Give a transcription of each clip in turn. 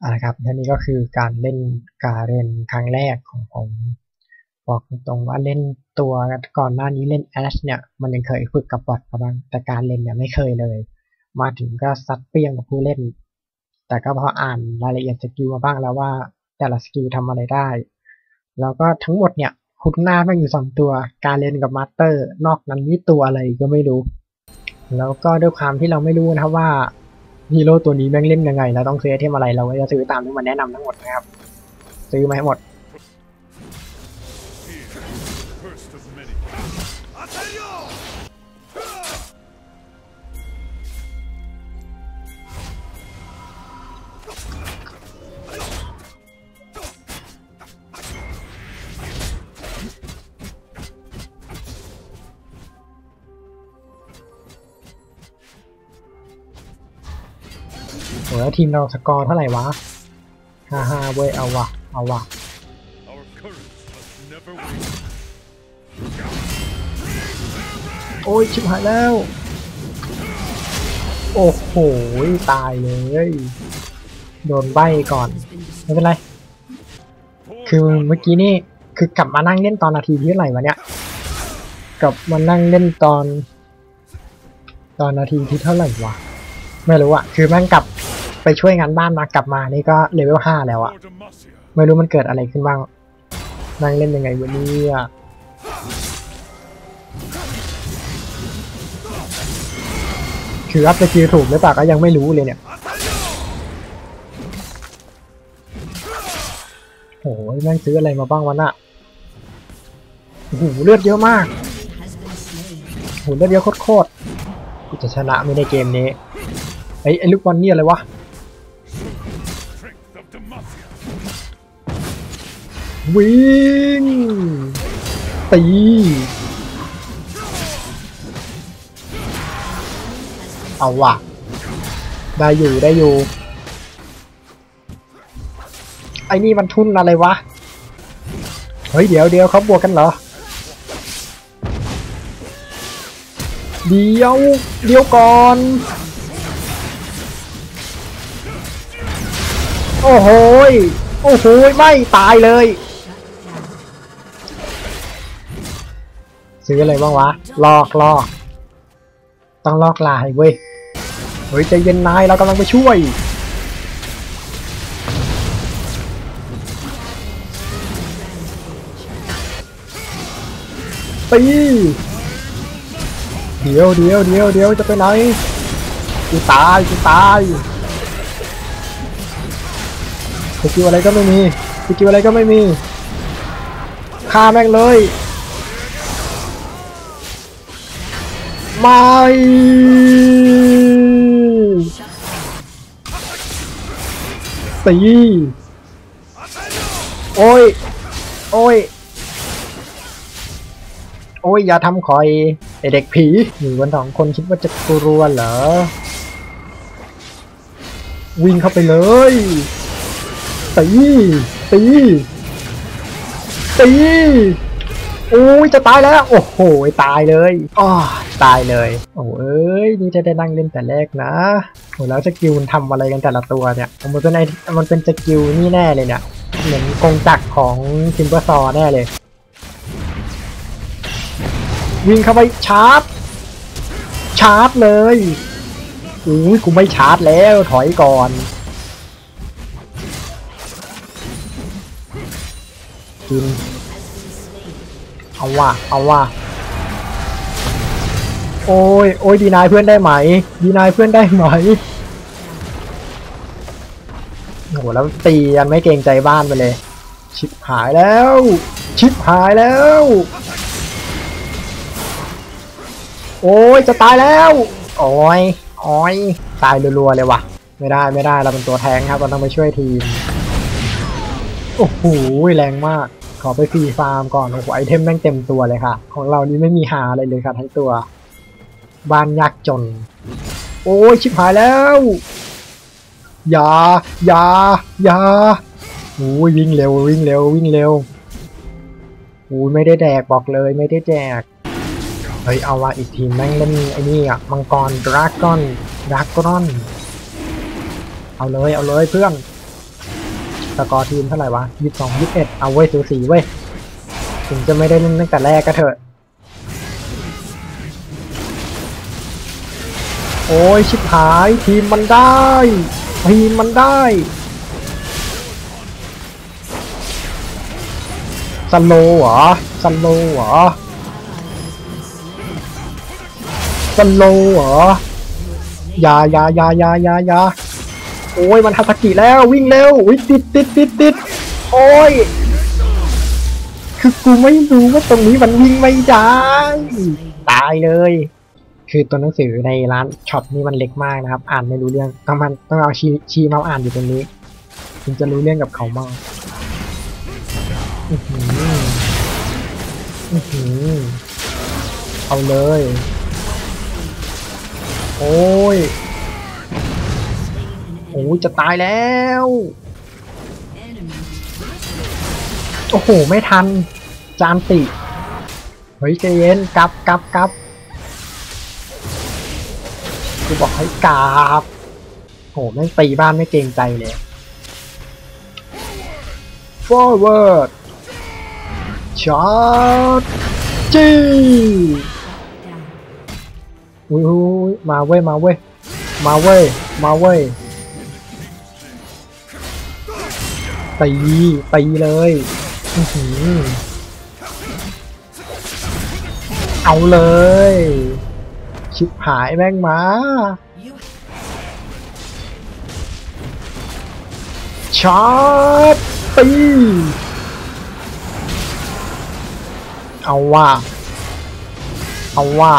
อ่านะครับและนี่ก็คือการเล่น Garen ครั้งแรกของผมบอกตรงว่าเล่นตัวก่อนหน้านี้เล่น Ashe เนี่ยมันยังเคยฝึกกับ bot มาบ้างแต่ Garen เนี่ยไม่เคยเลย มาถึงก็ซัดเปรี้ยงกับผู้เล่น แต่ก็พออ่านรายละเอียด skill มาบ้างแล้วว่าแต่ละ skill ทำอะไรได้ แล้วก็ทั้งหมดเนี่ยคุ้นหน้าแม่งอยู่สองตัว Garen กับ Master นอกนั้นนี่ตัวอะไรก็ไม่รู้ แล้วก็ด้วยความที่เราไม่รู้นะครับว่า ฮีโร่ตัวนี้แม่งเล่นยังไง เราต้องซื้อ item อะไรเราก็จะซื้อตามที่มันแนะนำทั้งหมดนะครับ ซื้อมาให้หมด โหแล้วทีมเราสกอร์เท่าไหร่วะฮ่าฮ่าเว้ยเอาวะเอาวะ Our courage must never waver. โอ้ยชิบหายแล้ว โอ้โหตายเลย โดนใบก่อน ไม่เป็นไร Pour คือ out เมื่อกี้นี่คือกลับมานั่งเล่นตอนนาทีที่เท่าไหร่วะเนี่ย กลับมานั่งเล่นตอน ตอนนาทีที่เท่าไหร่วะ ไม่รู้อะคือแม่งกลับ ไปช่วยงานบ้านมากลับมานี่ก็เลเวลห้าแล้วอะไม่รู้มันเกิดอะไรขึ้นบ้างนั่งเล่นยังไงวันนี้อะคืออัพสกิลถูกหรือเปล่าก็ยังไม่รู้เลยเนี่ยโอ้โหแม่งซื้ออะไรมาบ้างวะน่ะโอ้โหเลือดเยอะมากโอ้โหเลือดเยอะโคตรๆกูจะชนะไม่ได้เกมนี้ไอ้ไอ้ลูกบอลนี่อะไรวะ วิ่ง ตี เอาว่ะได้อยู่ได้อยู่ ไอ้นี่มันทุนอะไรวะ เฮ้ย เดี๋ยวเดี๋ยวเขาบวกกันเหรอ เดี๋ยว เดี๋ยวก่อน โอ้โหโอ้โหไม่ตายเลย ซื้ออะไรบ้างวะ ลอกลอก ต้องลอกลายเว้ย เฮ้ยใจเย็นนายเรากำลังไปช่วย ตี เดี๋ยวเดี๋ยวเดี๋ยวเดี๋ยวจะไปไหนกูตายกูตาย skill อะไรก็ไม่มี skill อะไรก็ไม่มีฆ่าแม่งเลย ไม่ตีโอ้ย โอ้ย โอ้ย อย่าทำคอยไอเด็กผีหนึ่งวันสองคนคิดว่าจะกลัวเหรอ วิ่งเข้าไปเลยตีตีตีโอ้ยจะตายแล้ว โอ้โห ตายเลยอ้อ ตายเลย โอ้เอ้ย นี่จะได้นั่งเล่นแต่แรกนะโอ้แล้ว skill มันทำอะไรกันแต่ละตัวเนี่ย มันเป็นไอมันเป็น skill นี่แน่เลยเนี่ย เหมือนกงจักรของ Timbersaw แน่เลย วิ่งเข้าไปชาร์จ ชาร์จเลยอุ้ยกูไม่ชาร์จแล้วถอยก่อนกินเอาว่ะเอาว่ะ โอ้ยโอ้ยดีนายเพื่อนได้ไหม ดีนายเพื่อนได้ไหมโอ้โหแล้วตีกันไม่เกรงใจบ้านไปเลย ชิบหายแล้ว ชิบหายแล้ว โอ้ยจะตายแล้วโอ้ยโอ้ยตายรัวๆเลยว่ะ ไม่ได้ไม่ได้เราเป็นตัวแทงครับเราต้องไปช่วยทีมโอ้โหแรงมาก ขอไป free farm ก่อนโอ้โห item แม่งเต็มตัวเลยค่ะ ของเรานี่ไม่มีหาอะไรเลยค่ะทั้งตัว บ้านยากจน โอ้ยชิบหายแล้วอย่าอย่าอย่าโอ้ยวิ่งเร็ววิ่งเร็ววิ่งเร็วโอ้ยไม่ได้แดกบอกเลยไม่ได้แดกเฮ้ยเอาว่ะอีกทีแม่งเล่นไอ้นี่อะมังกร dragon dragonเอาเลยเอาเลยเพื่อนสกอร์ทีมเท่าไหร่วะยี่สิบสองยี่สิบเอ็ดเอาเว้ยสูสีเว้ยถึงจะไม่ได้เล่นตั้งแต่แรกก็เถอะ โอ้ยชิบหายทีมมันได้ ทีมมันได้ slow เหรอ slow เหรอสโลเหรอยายายายายายาโอ้ยมันฮาสกิแล้ววิ่งเร็วอุ๊ยติดติดติดติดโอ้ยคือกูไม่รู้ว่าตรงนี้มันวิ่งไม่ได้ตายเลย คือตัวหนังสือในร้านช็อปนี่มันเล็กมากนะครับ อ่านไม่รู้เรื่องต้องมันต้องเอาชีชีมาอ่านอยู่ตรงนี้ถึงจะรู้เรื่องกับเขามากอื้อหืออือหือเอาเลย โอ้ยโอ้ยจะตายแล้ว โอ้โห ไม่ทัน จานติ เฮ้ยใจเย็นกลับกลับกลับ กูบอกให้กลับโหแม่งตีบ้านไม่เกรงใจเลย forward ช็อตจี้อุ้ยมาเว้ย มาเว้ย มาเว้ย มาเว้ยตีตีเลยอื้อหือเอาเลย ชิบหายแม่งมาช็อตตีเอาว่า เอาว่า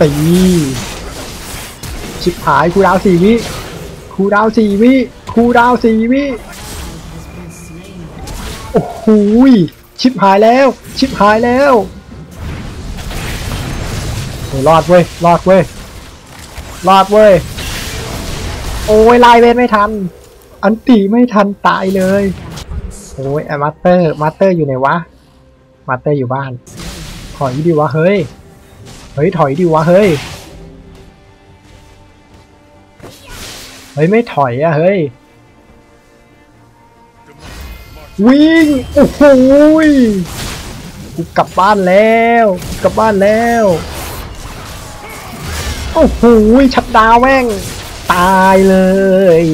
ตีชิบหายครูดาวสี่วิครูดาวสี่วิครูดาวสี่วิโอ้โหชิบหายแล้ว ชิบหายแล้ว รอดเว้ย รอดเว้ย รอดเว้ย โอ้ยไล่ Vayne ไม่ทัน อันตีไม่ทันตายเลย โอ้ยไอ Master Master อยู่ไหนวะ Master อยู่บ้าน ถอยดิวะเฮ้ย เฮ้ยถอยดิวะเฮ้ย เฮ้ยไม่ถอยอะเฮ้ย วิ่ง โอ้โหยกูกลับบ้านแล้ว กลับบ้านแล้ว โอ้โหชัดดาวแม่ง ตายเลย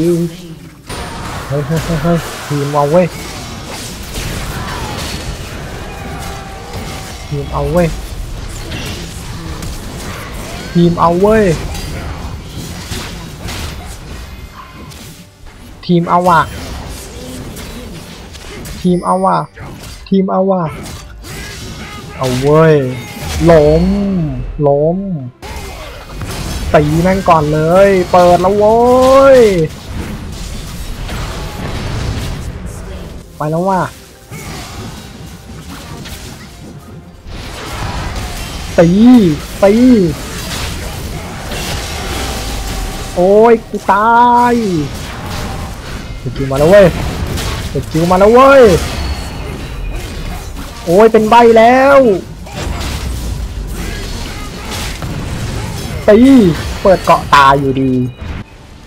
เฮ้ยเฮ้ยเฮ้ยทีมเอาเว้ยทีมเอาเว้ยทีมเอาเว้ยทีมเอาว่ะทีมเอาว่ะทีมเอาว่ะเอาเว้ยล้มล้ม ตีแม่งก่อนเลย เปิดแล้วโว้ย ไปแล้วว่ะตีตีโอ้ยกูตาย skill มาแล้วเว้ย skill มาแล้วเว้ย โอ้ยเป็นใบแล้ว ตี เปิดเกราะตายอยู่ดี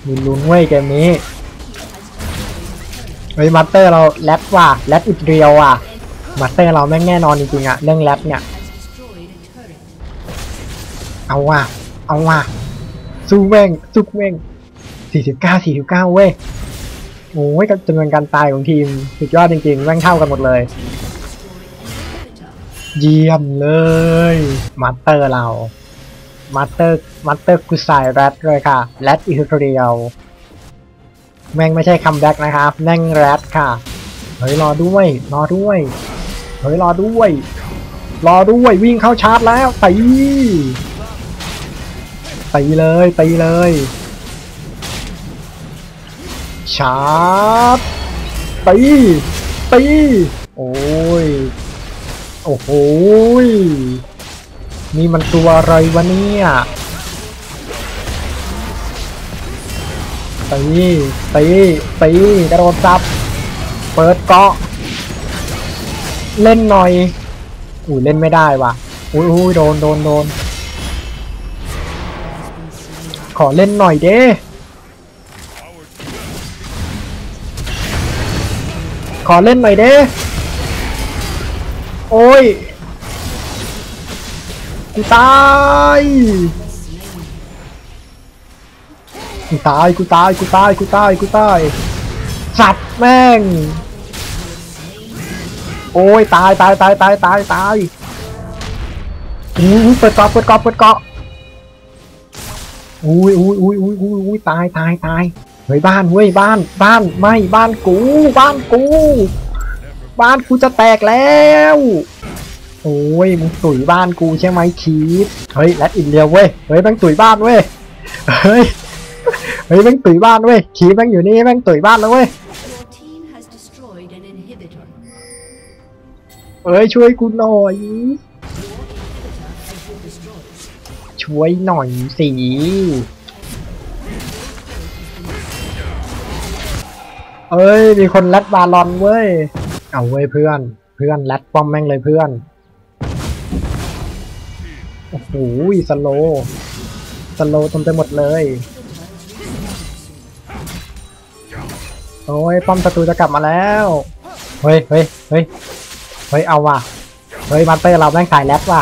มีลุ้นเว้ยเกมนี้เฮ้ย Master เรา rat ว่ะ rat is real อะ Master เราแม่งแน่นอนจริงๆอะเรื่อง rat เนี่ย เอาว่ะ เอาว่ะสู้แม่งสู้แม่งสี่สิบเก้าสี่สิบเก้าเว้ยโอ้ยจำนวนการตายของทีมสุดยอดจริงๆแม่งเท่ากันหมดเลย เยี่ยมเลยมาสเตอร์เรา มาสเตอร์มาสเตอร์กูใส่แรดเลยค่ะแรดอิสเรียลแม่งไม่ใช่คัมแบ็กนะครับแม่งแรดค่ะ เฮ้ยรอด้วยรอด้วย เฮ้ยรอด้วย รอด้วยวิ่งเข้าชาร์จแล้วตีตีเลยตีเลยชาร์จตีตีโอ้ย โอ้โหย นี่มันตัวอะไรวะเนี่ยตีตีตีกระโดดจับ เปิดเกาะ เล่นหน่อย อุ้ยเล่นไม่ได้ว่ะ อุ้ยอุ้ยโดนโดนโดน ขอเล่นหน่อยเด้ขอเล่นหน่อยเด้โอ้ย กูตายกูตายกูตายกูตายกูตายกูตายสัตว์แม่ง โอ้ยตายตายตายตายตายตายอู้เปิดกาะเปิดกาะเปิดกาะอุ้ยอุ้ยอุ้ยอุ้ยอุ้ยอุ้ยตายตายตายเฮ้ยบ้านเว้ยบ้านบ้านไม่บ้านกู บ้านกู บ้านกูจะแตกแล้ว โอ้ยมึงตุ๋ยบ้านกูใช่ไหมคีดเฮ้ยแรดอินเดียเว้ยเฮ้ยแม่งตุ๋ยบ้านเว้ยเฮ้ยเฮ้ยแม่งตุ๋ยบ้านเว้ยคีดแม่งอยู่นี่แม่งตุ๋ยบ้านแล้วเว้ย Your team has destroyed an inhibitor. เอ้ยช่วยกูหน่อย Your inhibitor has been destroyed. ช่วยหน่อยสิเอ้ยมีคนแรดบาลอนเว้ย เอาเว้ยเพื่อน เพื่อนแรดป้อมแม่งเลยเพื่อน โอ้โห slow slow เต็มไปหมดเลย โอ้ยป้อมศัตรูจะกลับมาแล้ว เฮ้ยเฮ้ยเฮ้ยเฮ้ย เอาว่ะ เฮ้ย Master เราแม่งสาย rat ว่ะ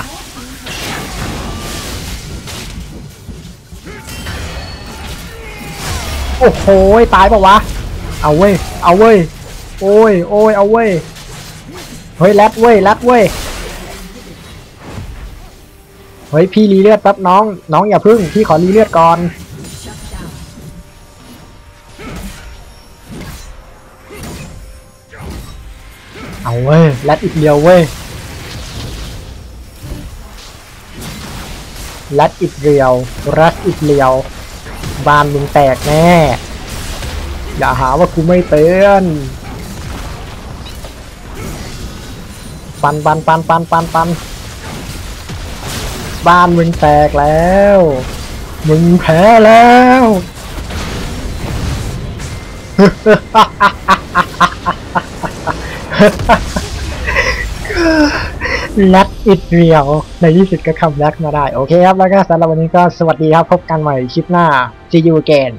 โอ้โหตายปะวะ เอาเว้ย เอาเว้ย โอ้ย โอ้ย เอาเว้ย เฮ้ยแรดเว้ยแรดเว้ย เฮ้ยพี่รีเลือดแป๊บน้อง น้องอย่าพึ่งพี่ขอรีเลือดก่อน เอาเว้ยแรดอีกเดียวเว้ยแรดอีกเดียว รัดอีกเดียวบ้านมึงแตกแน่ อย่าหาว่ากูไม่เตือนปันปันปันปันปันปัน บ้านมึงแตกแล้ว มึงแพ้แล้วแลกอิดเรียวในที่สุดก็คำแบ็กมาได้ โอเคครับ แล้วก็สำหรับวันนี้ก็สวัสดีครับ พบกันใหม่คลิปหน้า see you again